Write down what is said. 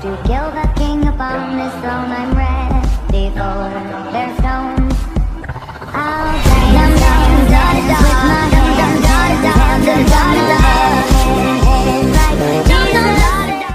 To kill the king upon his throne I'm ready for.